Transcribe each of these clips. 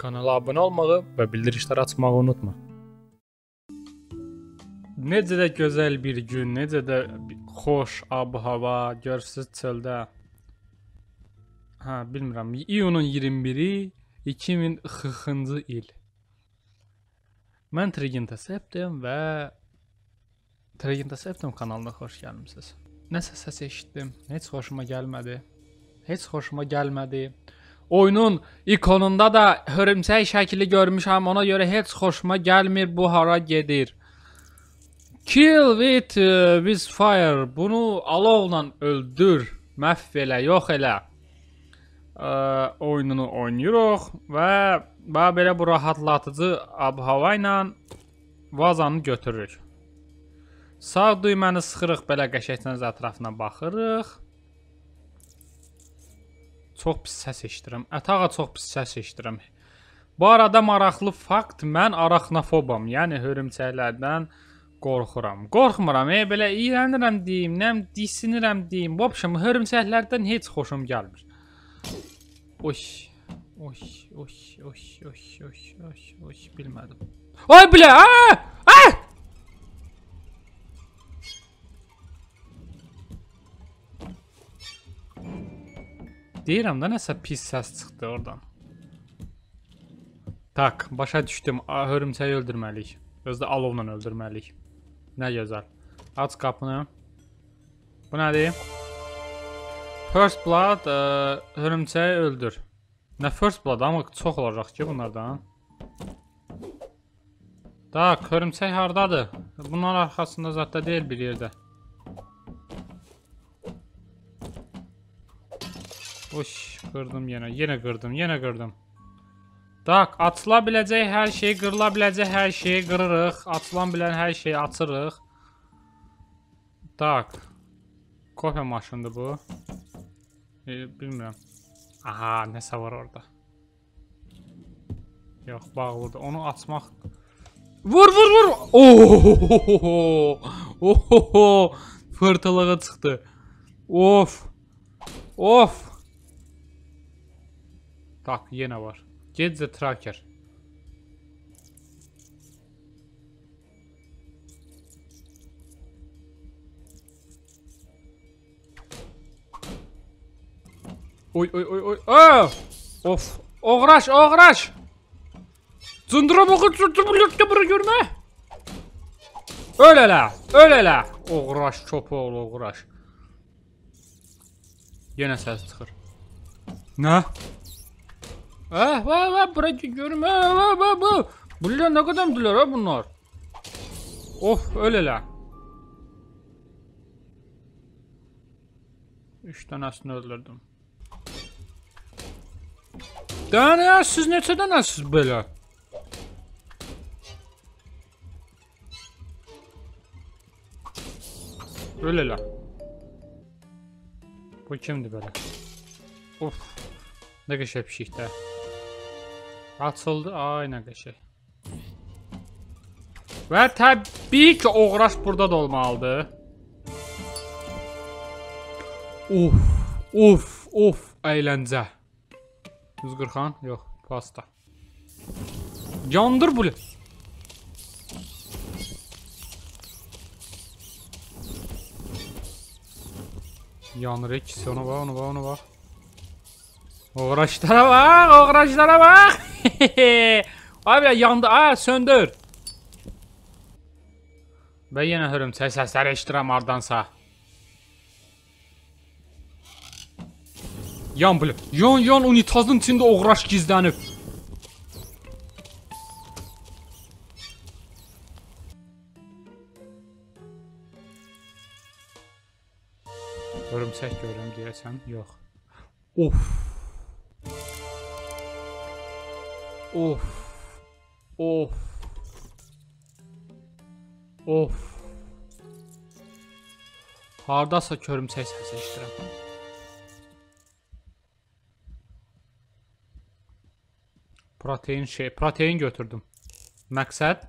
Kanala abunə olmağı və bildirişləri açmağı unutma. Necə də gözəl bir gün, necə də xoş ab-hava, görürsüz çöldə. Hə, bilmirəm. İyunun 21-i 2040-cı il. Mən Trigenta Septim və Trigenta Septim kanalına xoş gəlmisiniz. Nəsə səs eşitdim, heç xoşuma gəlmədi. Heç xoşuma gəlmədi. Oyunun ikonunda da hörümçək şəkli görmüşəm, ona görə heç xoşuma gəlmir bu hara gedir. Kill with uh, with fire. Bunu alovla öldür, məhv elə, yox elə. Ə, oyununu oynayırıq və və belə bu rahatlatıcı ab-hava ilə vazanı götürürük. Sağ düyməni sıxırıq, belə qəşəngcə ətrafına baxırıq. Çox pis səs eşidirəm. Ətağa çox pis səs eşidirəm. Bu arada maraqlı fakt, mən araxnafobam, yəni hörümçəklərdən qorxuram. Qorxmuram, e, belə iyrənirəm deyim, nəm disinirəm deyim. Vəbşəm hörümçəklərdən heç xoşum gəlmir. Oy. Oy, oy, oy, oy, oy, oy, oy, bilmədim. Ay bilə, a! Deyirəm də nəsə pis səs çıxdı oradan. Tak, başa düşdüm. Hörümçəyi öldürməliyik. Özdə alovla öldürməliyik. Nə gözəl. Aç qapını. Bu nədir? First blood, ə, hörümçəyi öldür. Nə first blood, amma çox olacaq ki bunlardan. Tak, hörümçək hardadır? Bunların arxasında zətdə deyil bir yerdə. Uş, qırdım yenə. Yenə qırdım, yenə qırdım. Tak, açıla biləcək hər şey, qırıla biləcək hər şeyi qırırıq. Açılan bilən hər şeyi açırıq. Tak. Kofe maşındır bu. E, bilmirəm. Aha, nəsə var orada. Yox, bağlıdır. Onu açmaq Vur, vur, vur. Oo! Ohoho! Fırtılağa çıxdı. Of. Of. Tak, yenə var. Get the tracker. Oy oy oy oy. Aa! Of. Oğraş, oğraş. Cındıra bakın cındır blökte bura görme. Öyle la, öyle la. Oğraş çopoğlu oğraş. Yenə səs çıxır. Nə? Ah, va, va, bura görüm. Ah, va, va, va. Bunlar ne kadardılar ha bunlar? Of, öyle la. Üç tanesini öldürdüm. Daha ne ya siz neçə dənəsiz belə? Öyle la. Bu kimdir belə? Of. Nə qəşəng pişikdə. Açıldı. Ay nə qəşəng. Və təbii ki, oğraş burada da olmalıdır. Uf, uf, uf, əyləncə. 140-an? Yox, pasta. Yandır bunu. Yanır ikisi ona bak ona bak ona bak. Uğraşlara bak uğraşlara bak. Abi ya yandı aa söndür. Ben yine hörüm ses sesler eşitirəm ardansa. Yan bile. Yan yan unitazın içinde uğraş gizlənib. Hörümçək görürəm deyəsən. Yox. Of. Of. Of. Of. Hardasa körümçək səsi eşidirəm. Protein şey, protein götürdüm. Məqsəd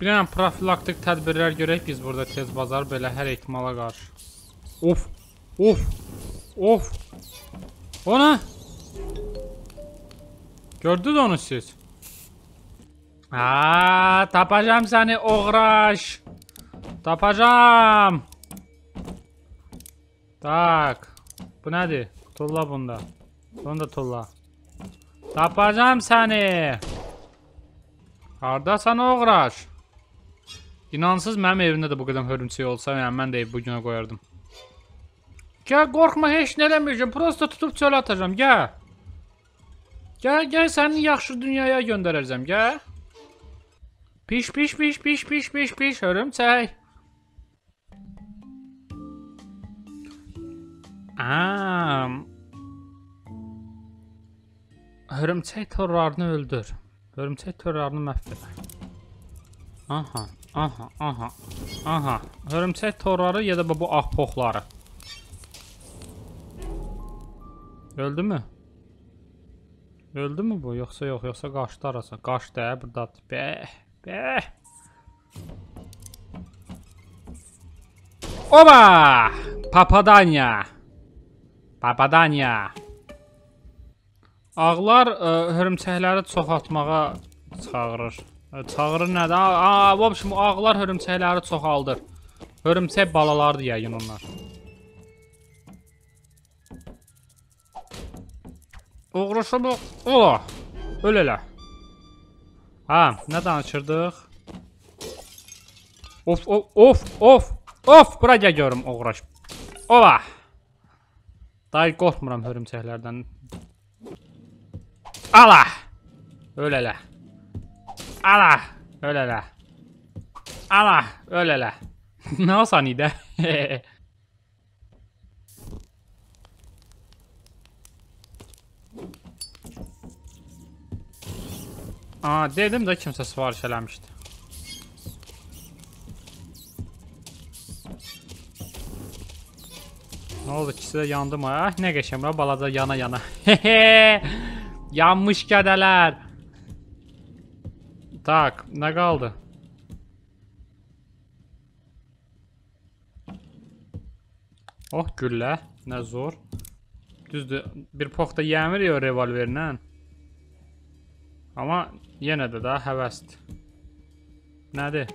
Bilirəm profilaktik tədbirlər görək biz burada tez bazar belə hər ehtimala qarşı. Of. Of. Of. O nə? Gördünüz onu siz? Aa, tapacağım seni oğraş. Tapacağım. Tak. Bu nedir? Tulla bunda. Bunu da tulla. Tapacağım seni. Hardasan oğraş. İnansız mənim evimdə də bu qədər hörümçək olsa, yəni mən də ev bu günə qoyardım. Gəl qorxma, heç nə eləməyəcəm. Prosta tutub çölə atacağam. Gəl. Gəl, gəl səni yaxşı dünyaya göndərəcəm. Gəl. Piş, piş, piş, piş, piş, piş, piş, hörümçək. Aa. Hörümçək torlarını öldür. Hörümçək torlarını məhv et. Aha, aha, aha, aha. Hörümçək torları ya da bu ahpoxları. Öldü mü? Öldü mü bu? Yoxsa yox, yoxsa qaçdı arasa. Qaçdı, hə, burdadır. Bəh, bəh. Oba! Papadanya. Papadanya. Ağlar ə, hörümçəkləri çox atmağa çağırır. Ə, çağırır nədir? A, a, vəbşim ağlar hörümçəkləri çoxaldır. Hörümçək balalardır yəqin onlar. Uğraşa bu. Ola. Öl elə. Ha, nə danışırdıq? Of, of, of, of, of, bura gəl görüm uğraş. Ola. Day qorxmuram hörümçəklərdən. Ala. Öl elə. Ala. Öl elə. Ala. Öl elə. Nə asan idi. Aa, dedim də kimsə sifariş eləmişdi. Nə oldu? İkisi də yandı mı? Ah, nə bura balaca yana yana. Yanmış qədələr. Tak, nə qaldı? Oh, güllə. Nə zor. Düzdür, bir poxta yəmir ya revolverlə. Amma yenə də daha həvəsdir. Nədir?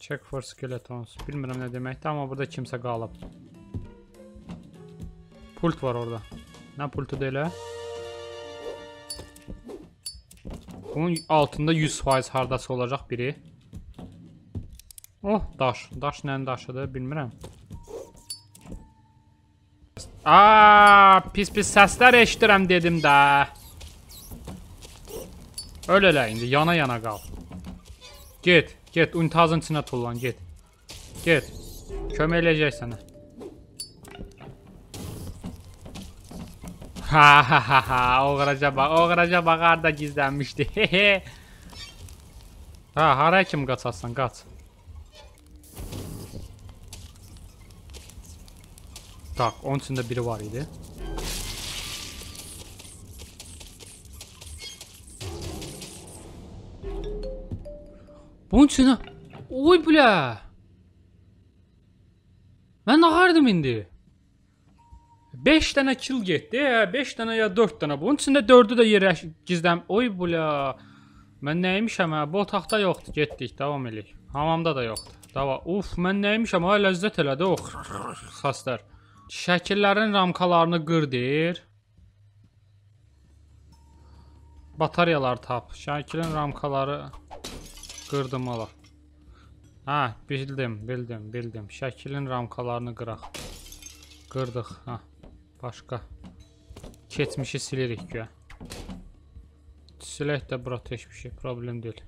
Check for skeletons. Bilmirəm nə deməkdir, amma burada kimsə qalıb. Pult var orada. Nə pultu da elə? Bunun altında 100% hardası olacaq biri. Oh, daş. Daş nəyin daşıdır, bilmirəm. Aa, pis pis səslər eşidirəm dedim də. Öl elə indi, yana yana qal. Get, get, unitazın içinə tullan, get. Get. Kömək eləyəcək sənə. Ha ha ha ha, oğraca bax, oğraca bax harda gizlənmişdi. ha, hara kim qaçasan, qaç. Tak, onun içində biri var idi. Bunun içinə... Oy bilə! Mən ağardım indi. 5 dənə kill getdi, 5 dənə ya 4 dənə. Bunun içində 4-ü də yerə gizləm. Oy bilə! Mən nəymişəm hə? Bu otaqda yoxdur. Getdik, davam eləyək. Hamamda da yoxdur. Dava. Uf, mən nəymişəm? Ay ləzzət elədi o xəstər. Şəkillərin ramkalarını qır deyir. Batareyalar tap. Şəkilin ramkaları qırdım ola. Hə, bildim, bildim, bildim. Şəkilin ramkalarını qıraq. Qırdıq, hə. Başqa. Keçmişi silirik güya. Silək də bura heç bir şey, problem deyil.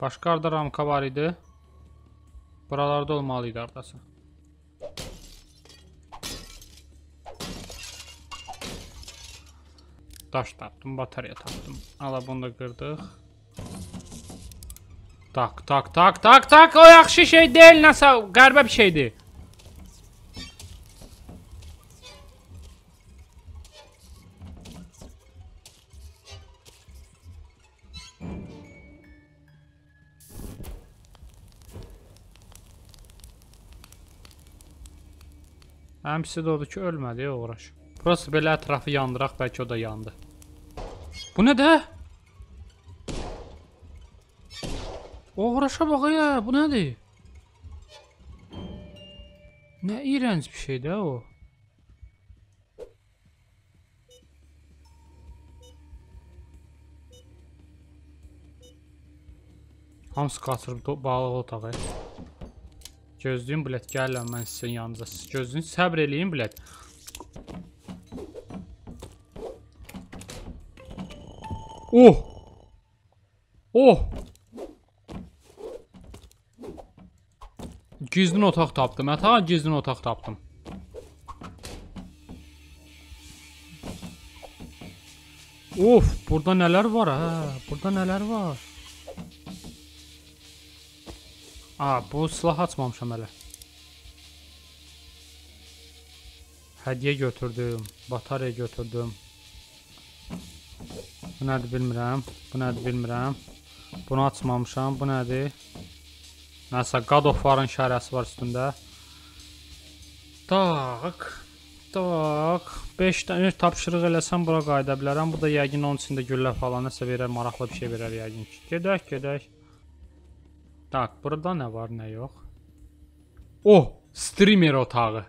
Başqa harda ramka var idi? Buralarda olmalı idi hardasa. Daş tapdım, batarya tapdım. Ala bunu da qırdıq. Tak, tak, tak, tak, tak. O yaxşı şey deyil, nəsə qəribə bir şeydir. Həmsi də odur ki, ölmədi, uğraş. Prosta belə ətrafı yandıraq, bəlkə o da yandı. Bu nə Oğraşa bax ya, bu nədir? Nə iyrənc bir şey də o. Hamısı qaçırıb bağlı otağa. Gözləyin bilet, gəlirəm mən sizin yanınıza. Siz gözləyin, səbr eləyin bilet. Oh! Oh! Gizlin otaq tapdım. Hə, ta gizlin otaq tapdım. Of, burada nələr var hə? Burada nələr var? Aa, bu silah açmamışam hələ. Hədiyyə götürdüm, batareya götürdüm. Bu nədir bilmirəm. Bu nədir bilmirəm. Bunu açmamışam. Bu nədir? Nəsə God of War-ın işarəsi var üstündə. Tak. Tak. 5 dənə tapşırıq eləsəm bura qayıda bilərəm. Bu da yəqin onun içində güllə falan nəsə verər, maraqlı bir şey verər yəqin ki. Gedək, gedək. Tak, burada nə var, nə yox? Oh, streamer otağı.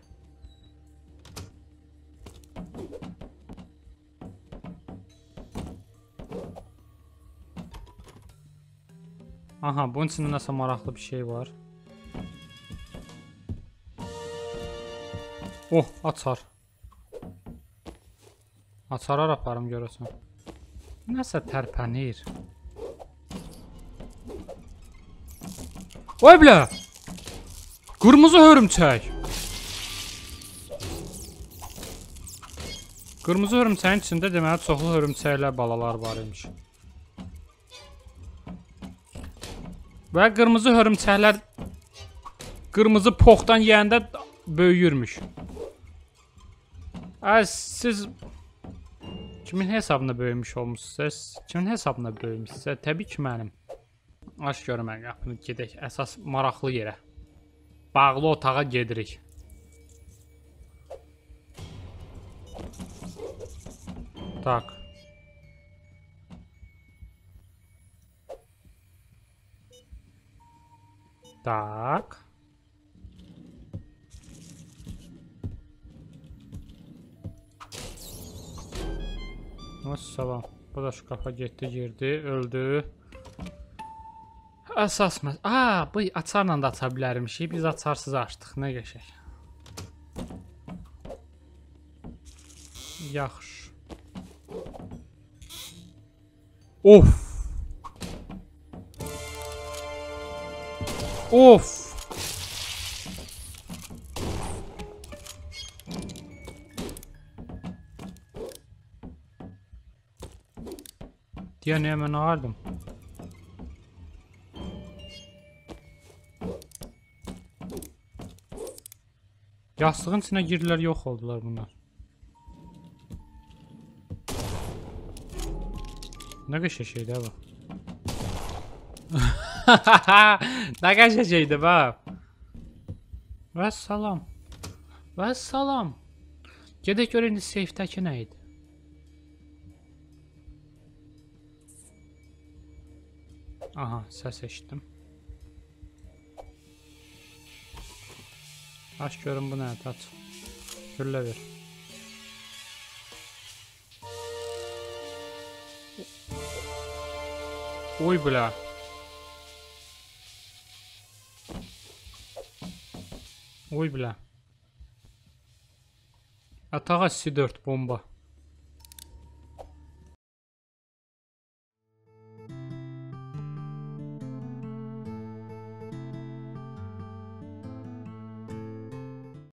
Aha, bunun içində nəsə maraqlı bir şey var. Oh, açar. Açarar aparım görəsən. Nəsə tərpənir. Vay bilə! Qırmızı hörümçək. Qırmızı hörümçəyin içində deməli çoxlu hörümçəklər balalar var imiş. Və qırmızı hörümçəklər qırmızı poxdan yeyəndə böyüyürmüş. Ə, siz kimin hesabına böyümüş olmusunuz? Kimin hesabına böyümüsünüz? Təbii ki, mənim. Aç görmən qapını gedək. Əsas maraqlı yerə. Bağlı otağa gedirik. Tak. Tak. Məssalam. Bu da şkafa getdi, girdi, öldü. Əsas məs. A, bu açarla da aça bilərmişik. Biz açarsız açdıq. Nə qəşəng. Yaxşı. Of. Of. Diye hemen ağardım. Yastığın içine girdiler yok oldular bunlar. Ne şeydir ha bu. nə qəşəng şeydir bax. Və salam. Və salam. Gedək görək indi seyfdəki nə idi? Aha, səs eşitdim. Aç görün bu nədir, aç. Güllə ver. Uy bilə. Uy bilə. Atağa C4 bomba.